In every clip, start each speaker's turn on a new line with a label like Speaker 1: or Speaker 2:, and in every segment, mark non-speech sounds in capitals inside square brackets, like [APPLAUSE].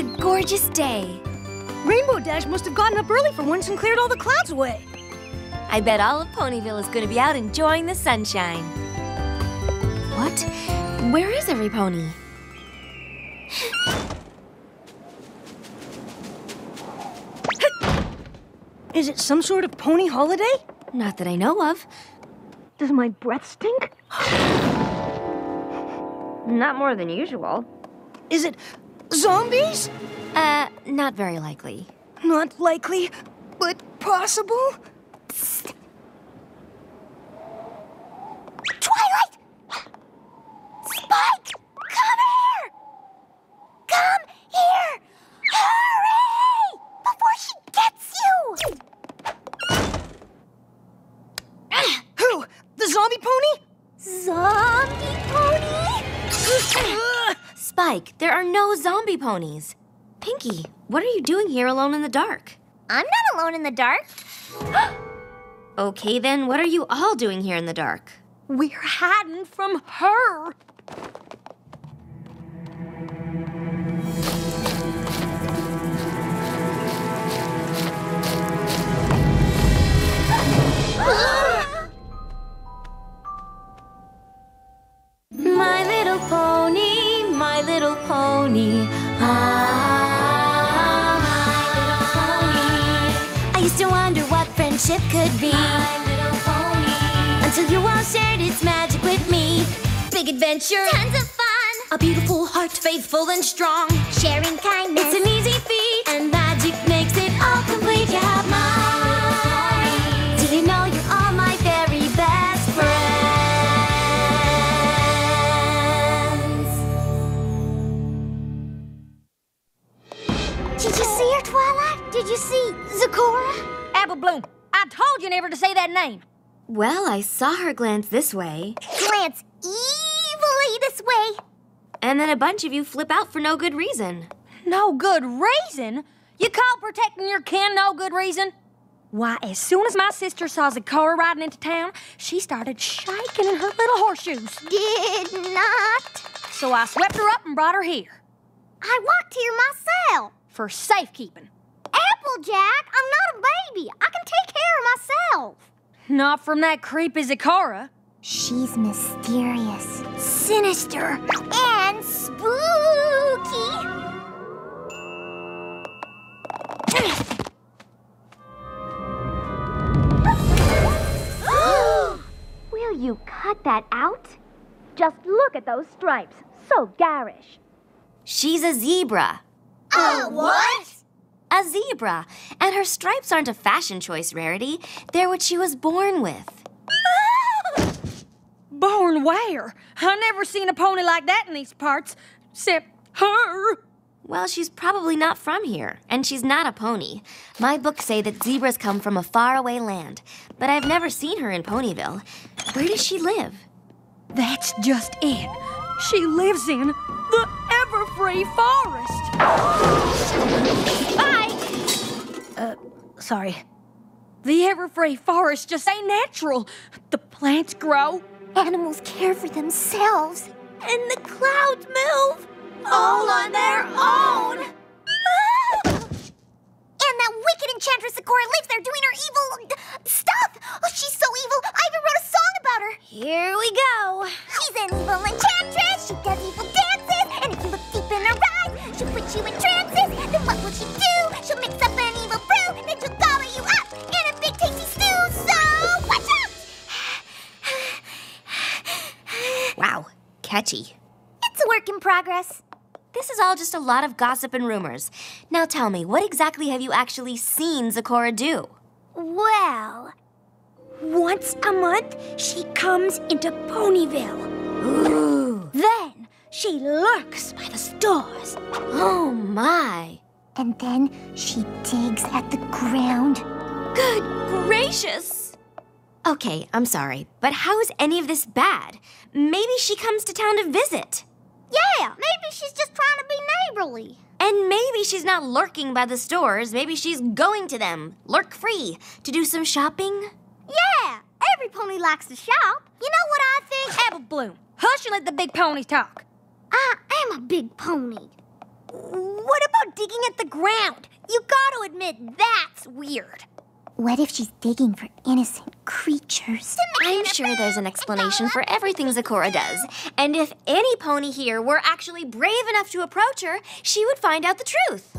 Speaker 1: a gorgeous day.
Speaker 2: Rainbow Dash must have gotten up early for once and cleared all the clouds away.
Speaker 1: I bet all of Ponyville is going to be out enjoying the sunshine. What? Where is every pony?
Speaker 2: Is it some sort of pony holiday?
Speaker 1: Not that I know of.
Speaker 2: Does my breath stink? [GASPS]
Speaker 1: Not more than usual.
Speaker 2: Is it zombies?
Speaker 1: Uh, not very likely.
Speaker 2: Not likely, but possible?
Speaker 3: Twilight!
Speaker 1: No zombie ponies. Pinkie, what are you doing here alone in the dark?
Speaker 3: I'm not alone in the dark. [GASPS]
Speaker 1: Okay, then, what are you all doing here in the dark?
Speaker 2: We're hiding from her.
Speaker 3: Adventure, tons of fun.
Speaker 1: A beautiful heart, faithful and strong.
Speaker 3: Sharing kindness,
Speaker 1: It's an easy feat.
Speaker 3: and magic makes it all complete. You have mine. Did you know you're all my very best friends? Did you see her, Twilight? Did you see Zecora?
Speaker 2: Apple Bloom, I told you never to say that name.
Speaker 1: Well, I saw her glance this way,
Speaker 3: Glance this way.
Speaker 1: and then a bunch of you flip out for no good reason.
Speaker 2: No good reason? You call protecting your kin no good reason? Why, as soon as my sister saw Zecora riding into town, she started shaking in her little horseshoes.
Speaker 3: Did not.
Speaker 2: So I swept her up and brought her here
Speaker 3: I walked here myself.
Speaker 2: for safekeeping.
Speaker 3: Applejack, I'm not a baby. I can take care of myself.
Speaker 2: Not from that creepy Zecora.
Speaker 3: She's mysterious, sinister, and spooky. [GASPS] Will you cut that out? Just look at those stripes. So garish.
Speaker 1: She's a zebra.
Speaker 3: A what?
Speaker 1: A zebra. And her stripes aren't a fashion choice rarity, they're what she was born with.
Speaker 2: Born where? I never seen a pony like that in these parts, except her.
Speaker 1: Well, she's probably not from here, and she's not a pony. My books say that zebras come from a faraway land, but I've never seen her in Ponyville. Where does she live?
Speaker 2: That's just it. She lives in the Everfree Forest.
Speaker 3: Bye.
Speaker 2: Uh, sorry. The Everfree Forest just ain't natural. The plants grow,
Speaker 3: Animals care for themselves.
Speaker 2: and the clouds move.
Speaker 3: all on their own. Ah! and that wicked enchantress Zecora lives there doing her evil stuff. Oh, she's so evil. I even wrote a song about her.
Speaker 1: Here we go.
Speaker 3: She's an evil enchantress. She does evil dances. And if you look deep in her eyes, she'll put you in trances. Then what will she do? She'll mix
Speaker 1: catchy.
Speaker 3: It's a work in progress.
Speaker 1: This is all just a lot of gossip and rumors. Now tell me, what exactly have you actually seen Zecora do?
Speaker 3: Well,
Speaker 2: Once a month, she comes into Ponyville.
Speaker 1: Ooh.
Speaker 2: Then she lurks by the stores.
Speaker 1: Oh my.
Speaker 3: and then she digs at the ground.
Speaker 1: Good gracious! Okay, I'm sorry, but how is any of this bad? Maybe she comes to town to visit.
Speaker 3: Yeah, maybe she's just trying to be neighborly.
Speaker 1: And maybe she's not lurking by the stores. Maybe she's going to them, lurk free, to do some shopping.
Speaker 3: Yeah, every pony likes to shop. You know what I think?
Speaker 2: Apple Bloom, hush and let the big ponies talk.
Speaker 3: I am a big pony.
Speaker 2: What about about digging at the ground. You gotta admit that's weird.
Speaker 3: What if she's digging for innocent creatures?
Speaker 1: I'm sure there's an explanation for everything Zecora does. And if any pony here were actually brave enough to approach her, she would find out the truth.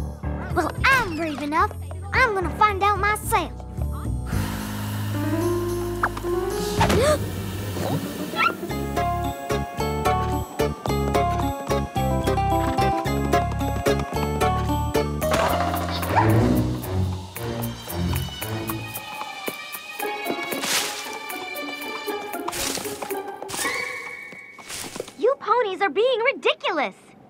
Speaker 3: Well, I'm brave enough. I'm gonna find out myself.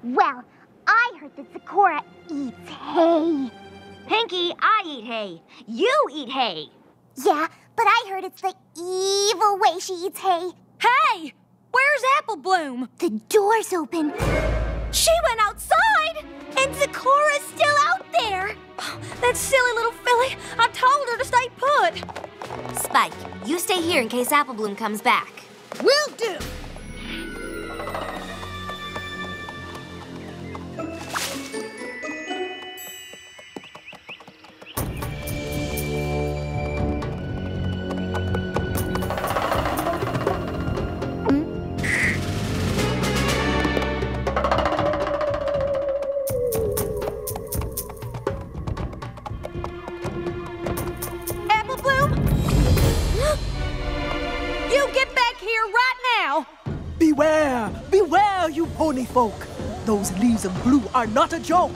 Speaker 3: Well, I heard that Zecora eats hay.
Speaker 1: Pinkie, I eat hay. You eat hay.
Speaker 3: Yeah, but I heard it's the evil way she eats hay.
Speaker 2: Hey, where's Apple Bloom?
Speaker 3: The door's open.
Speaker 2: She went outside, and Zecora's still out there. That silly little filly. I told her to stay put.
Speaker 1: Spike, you stay here in case
Speaker 2: Apple Bloom comes back.
Speaker 4: Will do. Folk! Those leaves of blue are not a joke!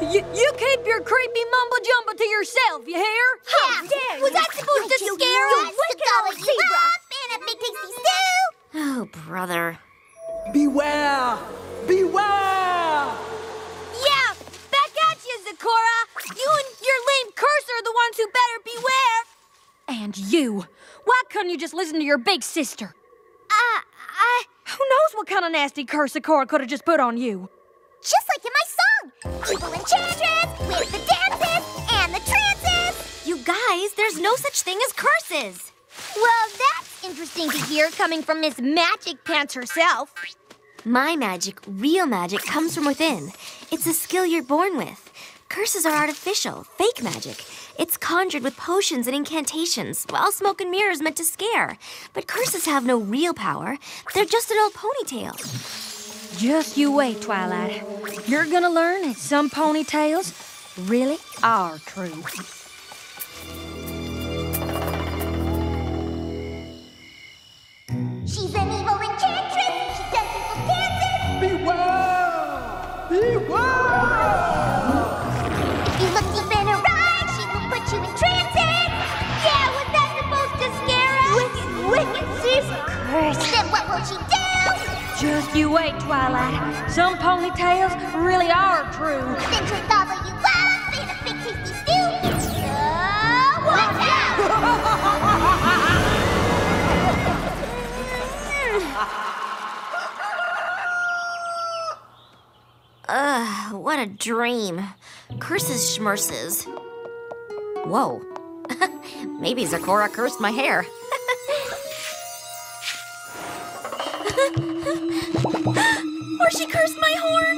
Speaker 2: You, you keep your creepy mumbo jumbo to yourself, you hear? How dare
Speaker 3: Was that supposed to
Speaker 2: You
Speaker 3: scare
Speaker 2: you
Speaker 3: us? Wicked old zebra! And a big tasty stew!
Speaker 1: Oh, brother.
Speaker 4: Beware! Beware!
Speaker 2: Yeah, back at you, Zecora. You and your lame curse are the ones who better beware. And you. Why couldn't you just listen to your big sister?
Speaker 3: Uh, I...
Speaker 2: Who knows what kind of nasty curse Zecora could have just put on you?
Speaker 3: Just like in my song! people Evil enchantress with the dances and the trances!
Speaker 1: You guys, there's no such thing as curses.
Speaker 3: Well, that's interesting to hear coming from Miss Magic Pants herself.
Speaker 1: My magic, real magic, comes from within. It's a skill you're born with. Curses are artificial, fake magic. It's conjured with potions and incantations, while smoke and mirrors meant to scare. But curses have no real power. They're just an old ponytail.
Speaker 2: Just you wait, Twilight. You're gonna learn that some ponytails really are true.
Speaker 3: Do?
Speaker 2: Just you wait, Twilight. Some ponytails really are true.
Speaker 3: Then she'll gobble you up in a big tasty stew! Uh, watch out! [LAUGHS]
Speaker 1: Ugh, what a dream. Curses schmerses. Whoa. [LAUGHS] Maybe Zecora cursed my hair. [LAUGHS] or she cursed my horn.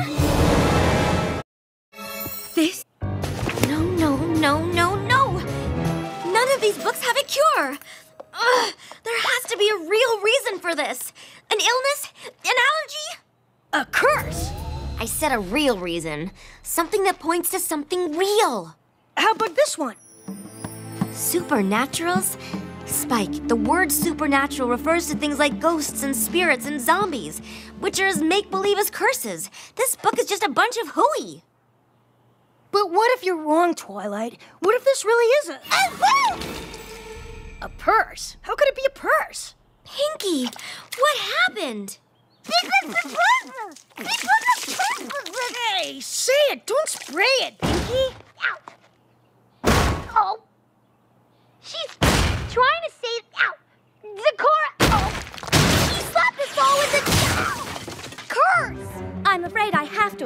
Speaker 2: This
Speaker 1: No, no, no, no, no. None of these books have a cure. Ugh, there has to be a real reason for this. An illness? An allergy?
Speaker 2: a curse.
Speaker 1: I said a real reason. Something that points to something real.
Speaker 2: How about this one?
Speaker 1: Supernaturals? Spike, the word supernatural refers to things like ghosts and spirits and zombies, which are as make believe as curses. This book is just a bunch of hooey.
Speaker 2: But what if you're wrong, Twilight? What if this really is a a purse? How could it be a purse?
Speaker 1: Pinkie, what happened?
Speaker 2: Hey, say it! Don't spray it, Pinkie.
Speaker 3: Oh. She's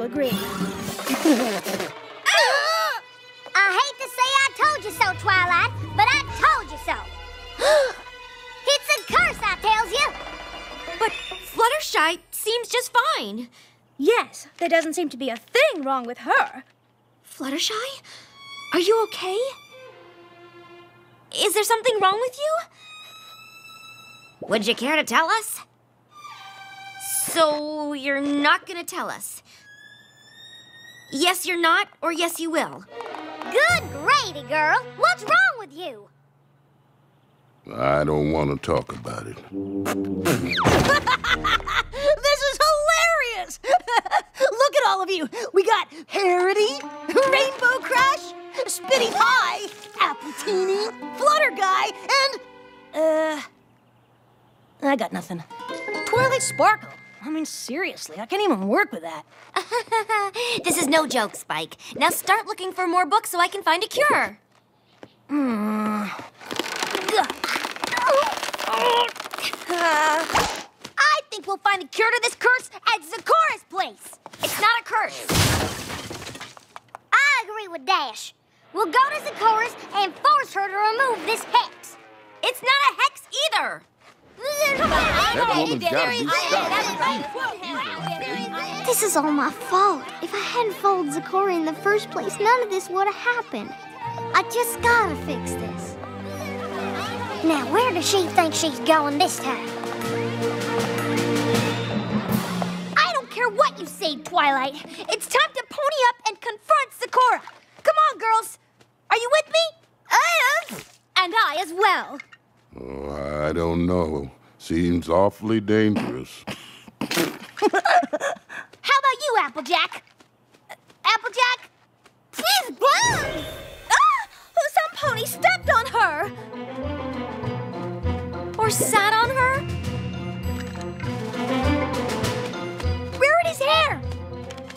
Speaker 3: to
Speaker 2: agree. [LAUGHS]
Speaker 3: I hate to say I told you so, Twilight, but I told you so. [GASPS] it's a curse, I tells you.
Speaker 1: But Fluttershy seems just fine.
Speaker 2: Yes, there doesn't seem to be a thing wrong with her.
Speaker 1: Fluttershy? Are you okay? Is there something wrong with you? Would you care to tell us? So, you're not gonna tell us? Yes, you're not, or yes, you will?
Speaker 3: Good gravy, girl. What's wrong with you?
Speaker 5: I don't want to talk about it. [LAUGHS]
Speaker 4: This is hilarious! [LAUGHS] Look at all of you. We got Hairity, Rainbow Crash, Spitty Pie, Apple Teeny, Flutter Guy, and. Uh. I got nothing. Twirly Sparkle. I mean, seriously, I can't even work with that. [LAUGHS]
Speaker 1: this is no joke, Spike. Now start looking for more books so I can find a cure. Hmm.
Speaker 2: I think we'll find the cure to this curse at Zecora's place.
Speaker 1: It's not a curse.
Speaker 3: I agree with Dash. We'll go to Zecora's and force her to remove this hex.
Speaker 1: It's not a hex either.
Speaker 5: That woman's got to be stopped.
Speaker 3: This is all my fault. If I hadn't followed Zecora in the first place, none of this would have happened. I just gotta fix this. Now, where does she think she's going this time?
Speaker 2: I don't care what you say, Twilight. It's time to pony up and confront Zecora. Come on, girls. Are you with me? I am. And I as well.
Speaker 5: Oh, I don't know. Seems awfully dangerous.
Speaker 2: How about you, Applejack? Uh, Applejack? Please run! Ah! Some pony stepped on her!
Speaker 1: Or sat on her?
Speaker 2: Rarity's hair!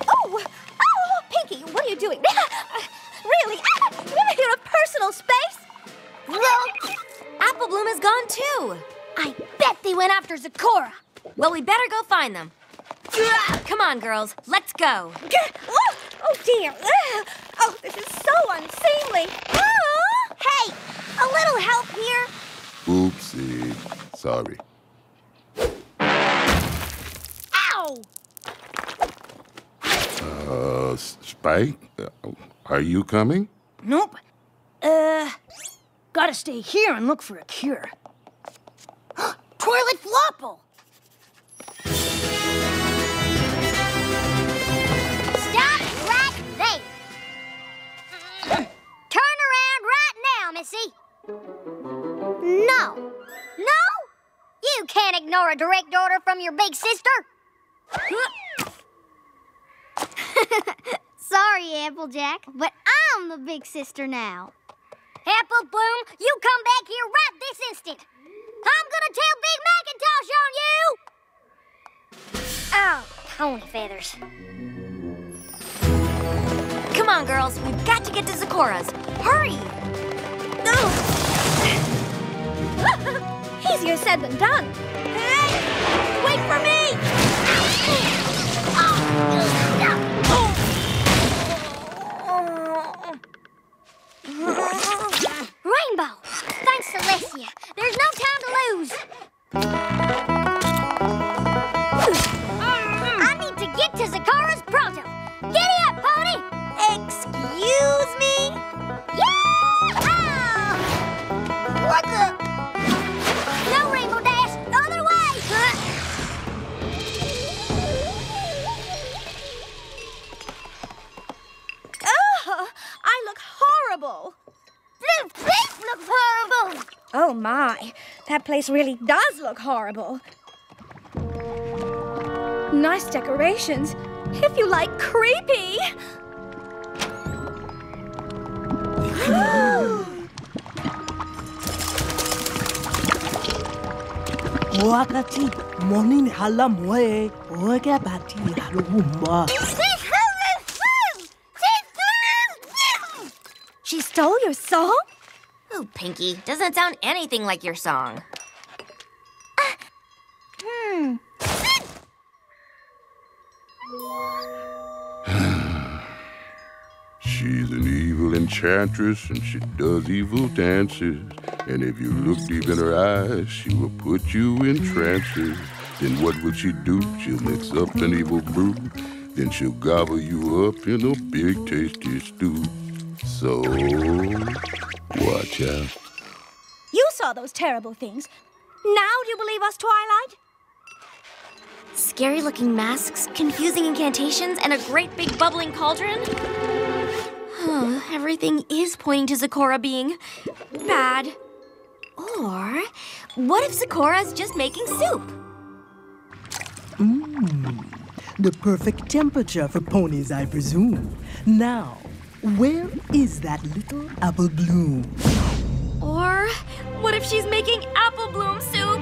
Speaker 2: Oh! Oh, Pinkie, what are you doing? [LAUGHS] really? [LAUGHS] You're a personal space?
Speaker 1: Apple Bloom is gone too.
Speaker 2: I bet they went after Zecora.
Speaker 1: Well, we better go find them. Come on, girls. Let's go.
Speaker 2: Oh, oh dear. Oh, this is so unseemly. Hey, a little help here.
Speaker 5: Oopsie. Sorry.
Speaker 2: Ow!
Speaker 5: Uh, Spike, uh, are you coming?
Speaker 4: Nope. Uh. Gotta stay here and look for a cure. [GASPS] Toilet Flopple!
Speaker 3: Stop right there. Turn around right now, Missy. No. No? You can't ignore a direct order from your big sister. [LAUGHS] Sorry, Applejack, but I'm the big sister now. Apple Bloom, you come back here right this instant. I'm gonna tell Big McIntosh on you. Oh, pony feathers.
Speaker 1: Come on, girls. We've got to get to Zecora's. Hurry! [LAUGHS]
Speaker 2: Easier said than done. Hey! Wait for me! Ah.
Speaker 3: Rainbow! Thanks, Celestia. There's no time to lose. Place
Speaker 2: really does look horrible. Nice decorations, if you like creepy.
Speaker 4: Wakati morning halamwe wakabati haluhumba.
Speaker 2: She stole your song?
Speaker 1: Ooh, Pinkie, doesn't sound anything like your song.
Speaker 5: Enchantress and she does evil dances. And if you look deep in her eyes, she will put you in trances. then what will she do? She'll mix up an evil brew. Then she'll gobble you up in a big tasty stew. So, watch out.
Speaker 4: You saw those terrible things. Now do you believe us, Twilight?
Speaker 1: Scary looking masks, confusing incantations, and a great big bubbling cauldron? Huh, everything is pointing to Zecora being bad. Or what if Zecora's just making soup?
Speaker 6: Mmm, The perfect temperature for ponies, I presume. Now, where is that little apple bloom?
Speaker 1: Or what if she's making apple bloom soup?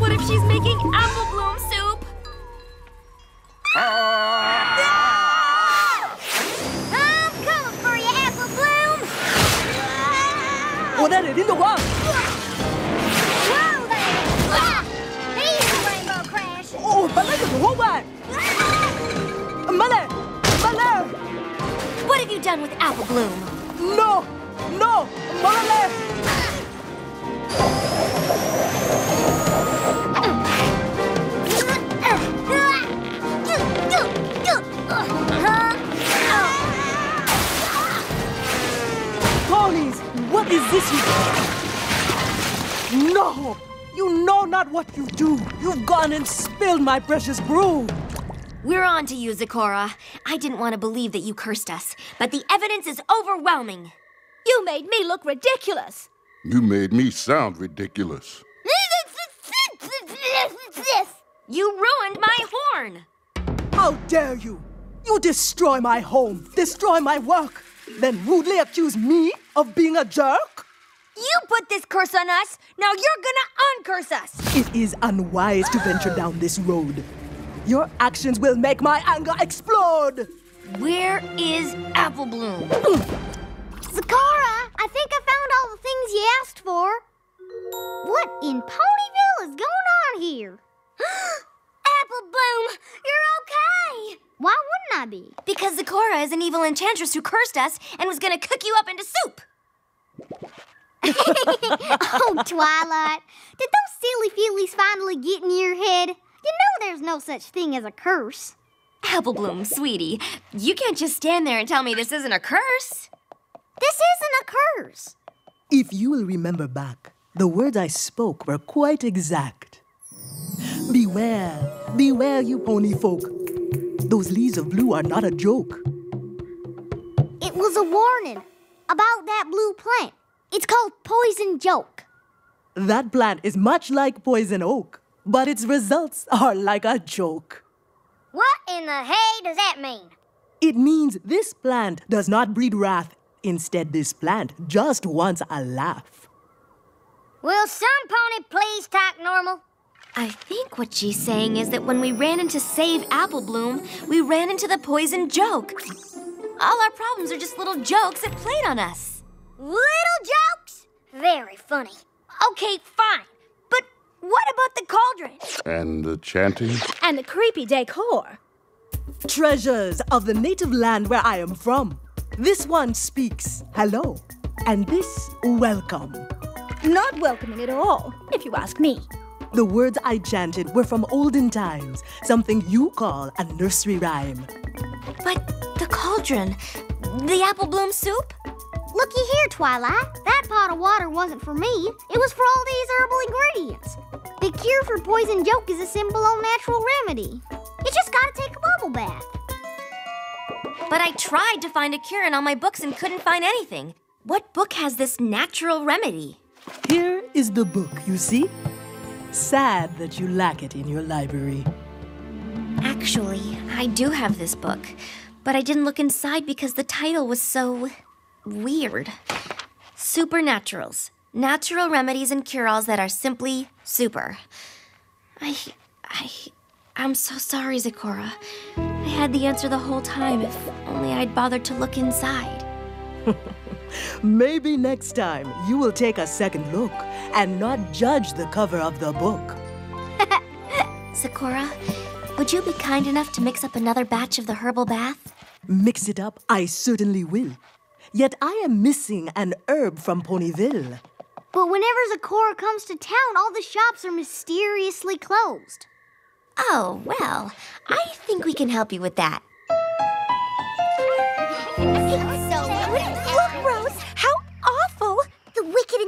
Speaker 1: What if she's making apple bloom soup?
Speaker 3: I'm
Speaker 6: Oh, that is in the wall!
Speaker 3: Whoa there! Ah! Easy, Rainbow Crash!
Speaker 6: Oh, balik ito, huwag! Mali! Mali!
Speaker 1: What have you done with apple bloom?
Speaker 6: No! No! Mali! Ponies, what is this you... No! You know not what you do. You've gone and spilled my precious brew.
Speaker 1: We're on to you, Zecora. I didn't want to believe that you cursed us, but the evidence is overwhelming.
Speaker 4: You made me look ridiculous.
Speaker 5: You made me sound ridiculous.
Speaker 1: You ruined my horn!
Speaker 6: How dare you! You destroy my home, destroy my work, then rudely accuse me of being a jerk?
Speaker 2: You put this curse on us. Now you're gonna uncurse us.
Speaker 6: It is unwise to venture [GASPS] down this road. Your actions will make my anger explode!
Speaker 1: Where is Apple Bloom? [CLEARS THROAT]
Speaker 3: Zecora, I think I found all the things you asked for. What in Ponyville is going on here? [GASPS] Apple Bloom, you're okay. Why wouldn't I be?
Speaker 1: Because Zecora is an evil enchantress who cursed us and was gonna cook you up into soup. [LAUGHS]
Speaker 3: oh, Twilight, did those silly feelies finally get in your head? You know there's no such thing as a curse.
Speaker 1: Apple Bloom, sweetie, you can't just stand there and tell me this isn't a curse.
Speaker 3: This isn't a curse.
Speaker 6: If you will remember back, the words I spoke were quite exact. Beware, beware, you pony folk. Those leaves of blue are not a joke.
Speaker 3: It was a warning about that blue plant. It's called Poison Joke.
Speaker 6: That plant is much like poison oak, but its results are like a joke.
Speaker 3: What in the hay does that mean?
Speaker 6: It means this plant does not breed wrath. Instead, this plant just wants a laugh.
Speaker 3: Will some pony please talk normal?
Speaker 1: I think what she's saying is that when we ran in to save Apple Bloom, we ran into the poison joke. All our problems are just little jokes that played on us.
Speaker 3: Little jokes? Very funny.
Speaker 2: Okay, fine. But what about the cauldron?
Speaker 5: And the chanting?
Speaker 4: And the creepy decor.
Speaker 6: Treasures of the native land where I am from. This one speaks hello, and this welcome.
Speaker 4: Not welcoming at all, if you ask me.
Speaker 6: The words I chanted were from olden times, something you call a nursery rhyme.
Speaker 1: But the cauldron, the Apple Bloom soup?
Speaker 3: Looky here, Twilight. That pot of water wasn't for me. It was for all these herbal ingredients. The cure for poison joke is a simple, all natural remedy. You just gotta take a bubble bath.
Speaker 1: But I tried to find a cure in all my books and couldn't find anything. What book has this natural remedy?
Speaker 6: Here is the book, you see? Sad that you lack it in your library.
Speaker 1: Actually, I do have this book, but I didn't look inside because the title was so weird. Supernaturals. Natural remedies and cure-alls that are simply super. I I I'm so sorry, Zecora. I had the answer the whole time if only I'd bothered to look inside. [LAUGHS]
Speaker 6: Maybe next time you will take a second look and not judge the cover of the book. [LAUGHS]
Speaker 1: Zecora, would you be kind enough to mix up another batch of the herbal bath?
Speaker 6: Mix it up, I certainly will. Yet I am missing an herb from Ponyville.
Speaker 3: But whenever Zecora comes to town, all the shops are mysteriously closed.
Speaker 1: Oh, well, I think we can help you with that.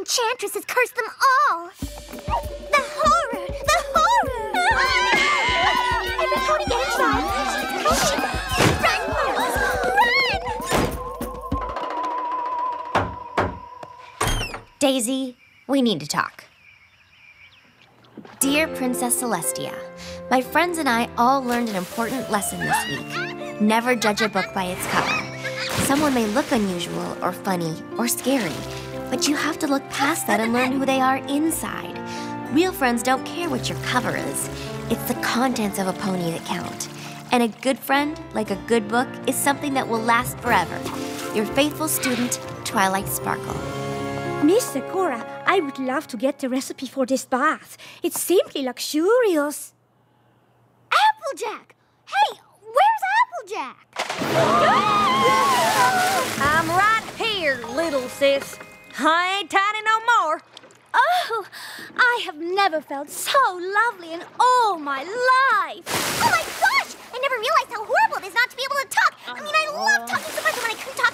Speaker 3: Enchantress has cursed them all. The horror! The horror! Everybody get! Run, Run!
Speaker 1: Daisy, we need to talk. Dear Princess Celestia, my friends and I all learned an important lesson this week. Never judge a book by its cover. Someone may look unusual or funny or scary, but you have to look past that and learn who they are inside. Real friends don't care what your cover is, it's the contents of a pony that count. And a good friend, like a good book, is something that will last forever. Your faithful student, Twilight Sparkle.
Speaker 7: Miss Zecora, I would love to get the recipe for this bath. It's simply luxurious.
Speaker 3: Applejack! Hey, where's Applejack?
Speaker 2: I'm right here, little sis. I ain't tiny no more.
Speaker 7: Oh, I have never felt so lovely in all my life.
Speaker 3: Oh my gosh! I never realized how horrible it is not to be able to talk. I mean, I love talking so much when I couldn't talk